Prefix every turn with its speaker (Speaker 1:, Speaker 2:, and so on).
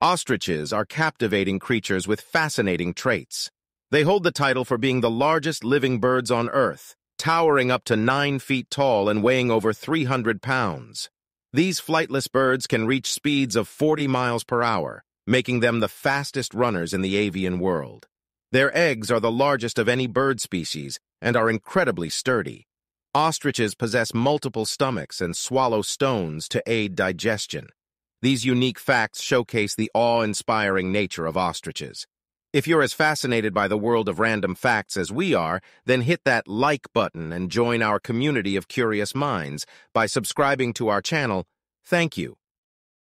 Speaker 1: Ostriches are captivating creatures with fascinating traits. They hold the title for being the largest living birds on Earth, towering up to 9 feet tall and weighing over 300 pounds. These flightless birds can reach speeds of 40 miles per hour, making them the fastest runners in the avian world. Their eggs are the largest of any bird species and are incredibly sturdy. Ostriches possess multiple stomachs and swallow stones to aid digestion. These unique facts showcase the awe-inspiring nature of ostriches. If you're as fascinated by the world of random facts as we are, then hit that like button and join our community of curious minds by subscribing to our channel. Thank you.